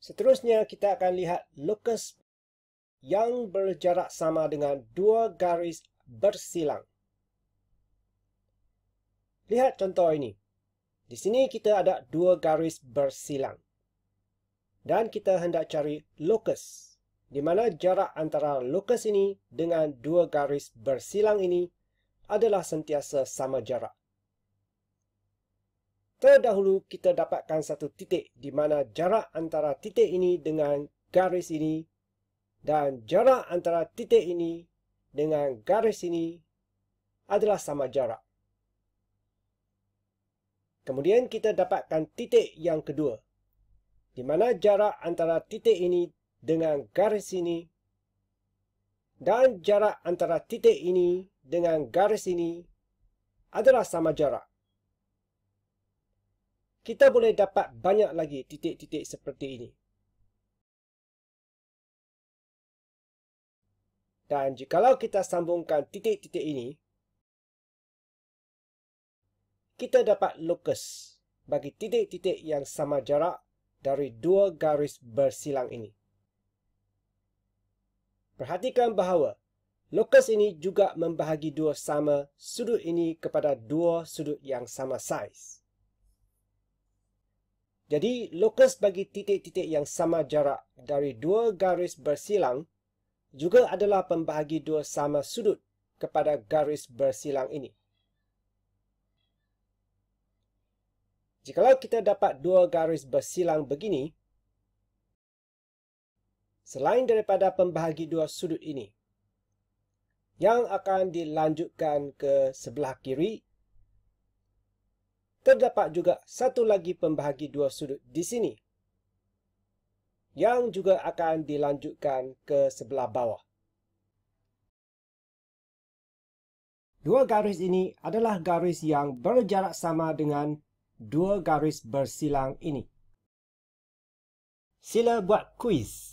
Seterusnya kita akan lihat locus yang berjarak sama dengan dua garis bersilang. Lihat contoh ini. Di sini kita ada dua garis bersilang. Dan kita hendak cari locus, di mana jarak antara locus ini dengan dua garis bersilang ini adalah sentiasa sama jarak. Terdahulu kita dapatkan satu titik di mana jarak antara titik ini dengan garis ini dan jarak antara titik ini dengan garis ini adalah sama jarak. Kemudian kita dapatkan titik yang kedua di mana jarak antara titik ini dengan garis ini dan jarak antara titik ini dengan garis ini adalah sama jarak kita boleh dapat banyak lagi titik-titik seperti ini. Dan jikalau kita sambungkan titik-titik ini, kita dapat locus bagi titik-titik yang sama jarak dari dua garis bersilang ini. Perhatikan bahawa locus ini juga membahagi dua sama sudut ini kepada dua sudut yang sama saiz. Jadi, lokus bagi titik-titik yang sama jarak dari dua garis bersilang juga adalah pembahagi dua sama sudut kepada garis bersilang ini. Jikalau kita dapat dua garis bersilang begini, selain daripada pembahagi dua sudut ini, yang akan dilanjutkan ke sebelah kiri terdapat juga satu lagi pembahagi dua sudut di sini yang juga akan dilanjutkan ke sebelah bawah. Dua garis ini adalah garis yang berjarak sama dengan dua garis bersilang ini. Sila buat kuis.